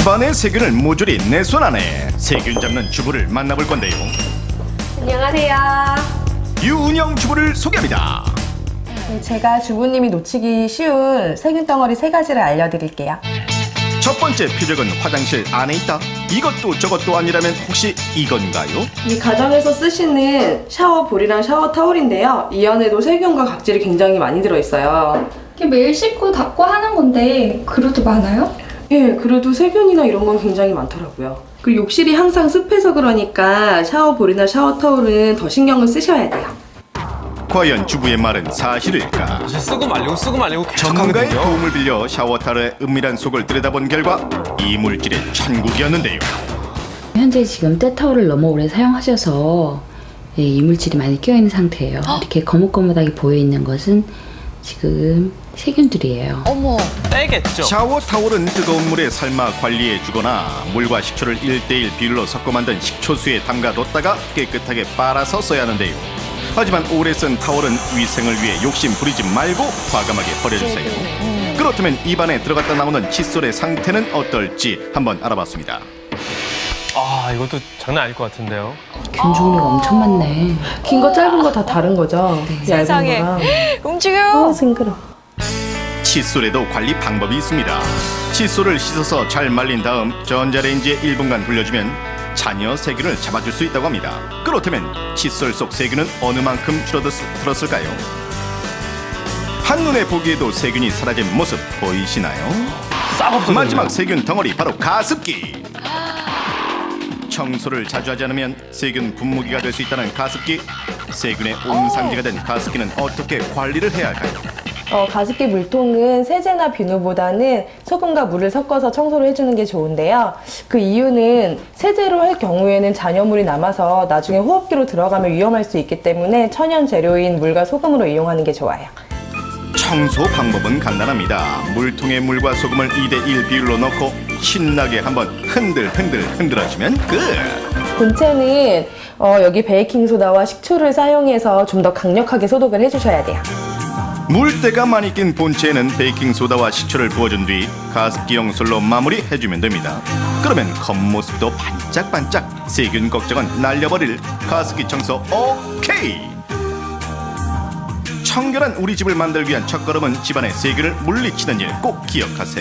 집안의 세균을 모조리 내 손 안에 세균 잡는 주부를 만나볼 건데요. 안녕하세요. 유은영 주부를 소개합니다. 네, 제가 주부님이 놓치기 쉬운 세균 덩어리 세 가지를 알려드릴게요. 첫 번째 표적은 화장실 안에 있다. 이것도 저것도 아니라면 혹시 이건가요? 이 가정에서 쓰시는 샤워 볼이랑 샤워 타올인데요. 이 안에도 세균과 각질이 굉장히 많이 들어있어요. 이게 매일 씻고 닦고 하는 건데 그래도 많아요? 예, 그래도 세균이나 이런 건 굉장히 많더라고요. 그리고 욕실이 항상 습해서 그러니까 샤워 볼이나 샤워 타올은 더 신경을 쓰셔야 돼요. 과연 주부의 말은 사실일까? 사실 쓰고 말리고 쓰고 말리고 계속 전문가의 하거든요. 도움을 빌려 샤워탑의 은밀한 속을 들여다본 결과 이 물질의 천국이었는데요. 현재 지금 때타올을 너무 오래 사용하셔서 예, 이물질이 많이 껴있는 상태예요. 이렇게 거뭇거뭇하게 보여 있는 것은 지금 세균들이에요. 어머. 빼겠죠. 샤워 타올은 뜨거운 물에 삶아 관리해 주거나 물과 식초를 1대1 비율로 섞어 만든 식초수에 담가뒀다가 깨끗하게 빨아서 써야 하는데요. 하지만 오래 쓴 타올은 위생을 위해 욕심 부리지 말고 과감하게 버려주세요. 그렇다면 입안에 들어갔다 나오는 칫솔의 상태는 어떨지 한번 알아봤습니다. 아 이것도 장난 아닐 것 같은데요. 균 종류가 엄청 많네. 긴 거 짧은 거 다 다른 거죠? 얇은 세상에. 거랑. 움직여. 어, 징그러. 칫솔에도 관리 방법이 있습니다. 칫솔을 씻어서 잘 말린 다음 전자레인지에 1분간 돌려주면 잔여 세균을 잡아줄 수 있다고 합니다. 그렇다면 칫솔 속 세균은 어느 만큼 줄어들었을까요? 한눈에 보기에도 세균이 사라진 모습 보이시나요? 싹 없어졌네요. 마지막 세균 덩어리 바로 가습기. 청소를 자주 하지 않으면 세균 분무기가 될 수 있다는 가습기. 세균의 온상지가 된 가습기는 어떻게 관리를 해야 할까요? 어, 가습기 물통은 세제나 비누보다는 소금과 물을 섞어서 청소를 해주는 게 좋은데요. 그 이유는 세제로 할 경우에는 잔여물이 남아서 나중에 호흡기로 들어가면 위험할 수 있기 때문에 천연 재료인 물과 소금으로 이용하는 게 좋아요. 청소 방법은 간단합니다. 물통에 물과 소금을 2대1 비율로 넣고 신나게 한번 흔들 흔들 흔들어주면 끝. 본체는 어, 여기 베이킹 소다와 식초를 사용해서 좀 더 강력하게 소독을 해주셔야 돼요. 물때가 많이 낀 본체에는 베이킹 소다와 식초를 부어준 뒤 가습기용 솔로 마무리해주면 됩니다. 그러면 겉모습도 반짝반짝 세균 걱정은 날려버릴 가습기 청소 오케이. 청결한 우리 집을 만들기 위한 첫걸음은 집안의 세균을 물리치는 일 꼭 기억하세요.